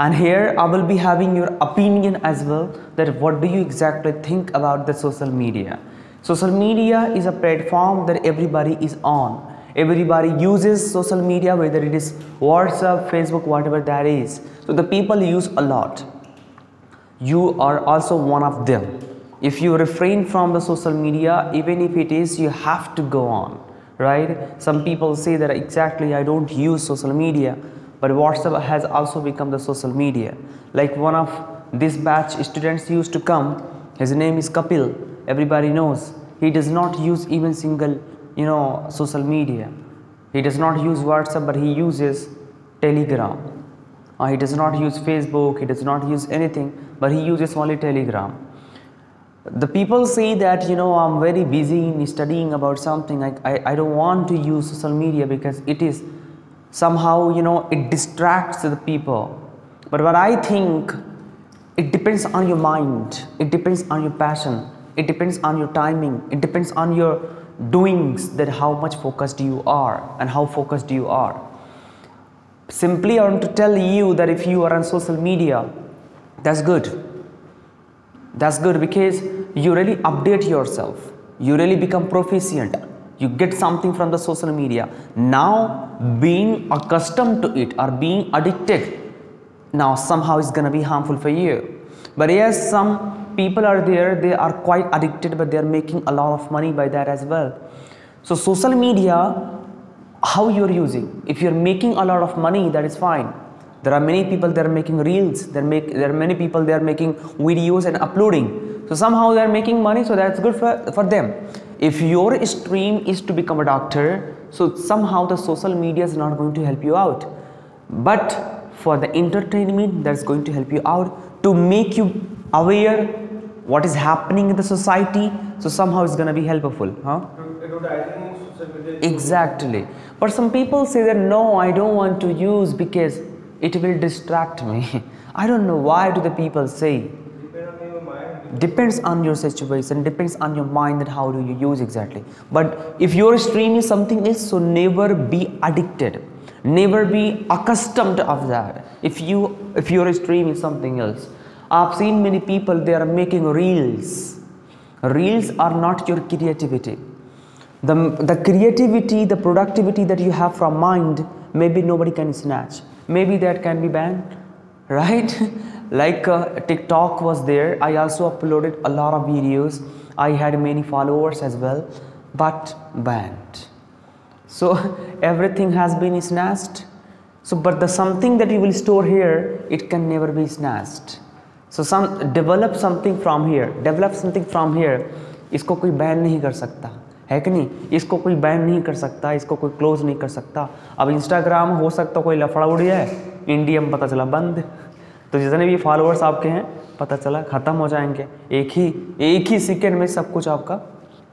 and here I will be having your opinion as well that what do you exactly think about the social media. Social media is a platform that everybody is on. Everybody uses social media whether it is WhatsApp, Facebook, whatever that is. So the people use a lot. You are also one of them. If you refrain from the social media, even if it is, you have to go on, right? Some people say that exactly I don't use social media, but WhatsApp has also become the social media. Like one of this batch students used to come, his name is Kapil, everybody knows. He does not use even single, you know, social media. He does not use WhatsApp, but he uses Telegram. Uh, he does not use Facebook, he does not use anything, but he uses only Telegram the people say that you know i'm very busy in studying about something I, I, I don't want to use social media because it is somehow you know it distracts the people. But what i think it depends on your mind. It depends on your passion. It depends on your timing. It depends on your doings that how much focused you are and how focused you are. Simply i want to tell you that if you are on social media that's good. That's good because you really update yourself. You really become proficient you get something from the social media. Now being accustomed to it or being addicted now somehow it's going to be harmful for you. But yes some people are there they are quite addicted but they are making a lot of money by that as well. So social media how you are using. If you are making a lot of money that is fine. There are many people that are making reels there make there are many people they are making videos and uploading so somehow they are making money so that's good for, for them. If your stream is to become a doctor so somehow the social media is not going to help you out. But for the entertainment that's going to help you out to make you aware what is happening in the society so somehow it's going to be helpful huh? Exactly. But some people say that no i don't want to use because it will distract me. I don't know why do the people say depends on your situation depends on your mind that how do you use exactly. But if your stream is something else so never be addicted. Never be accustomed of that. If you if your stream is something else i've seen many people they are making reels. Reels are not your creativity. The the creativity the productivity that you have from mind maybe nobody can snatch. Maybe that can be banned right like uh, tiktok was there i also uploaded a lot of videos i had many followers as well but banned so everything has been snatched so but the something that you will store here it can never be snatched so some develop something from here develop something from here इसको कोई ban नहीं कर सकता है कि नहीं इसको कोई बैन नहीं कर सकता इसको कोई क्लोज नहीं कर सकता अब इंस्टाग्राम हो सकता कोई लफड़ा उड़ जाए इंडिया में पता चला बंद तो जितने भी फॉलोअर्स आपके हैं, पता चला, ख़त्म हो जाएँगे। एक ही एक ही सेकेंड में सब कुछ आपका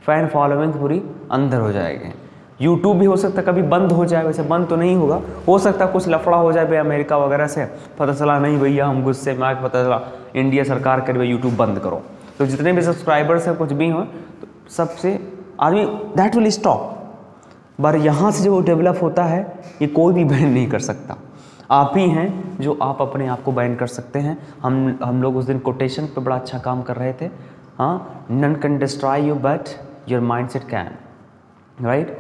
फ़ैन फॉलोइंग पूरी अंदर हो जाएगी। यूट्यूब भी हो सकता है कभी बंद हो जाए, वैसे बंद तो नहीं होगा। हो सकता है कुछ लफड़ा हो जाए भाई अमेरिका वगैरह से। पता चला, नहीं भैया, हम गुस्से में आके पता चला इंडिया सरकार करे भाई यूट्यूब बंद करो। तो जितने भी सब्सक्राइबर्स हैं, कुछ भी हों तो सबसे आदमी दैट विल स्टॉप पर यहाँ से जो डेवलप होता है, ये कोई भी बैन नहीं कर सकता। आप ही हैं जो आप अपने आप को बैन कर सकते हैं। हम हम लोग उस दिन कोटेशन पे बड़ा अच्छा काम कर रहे थे। हाँ none can destroy you but your mindset can right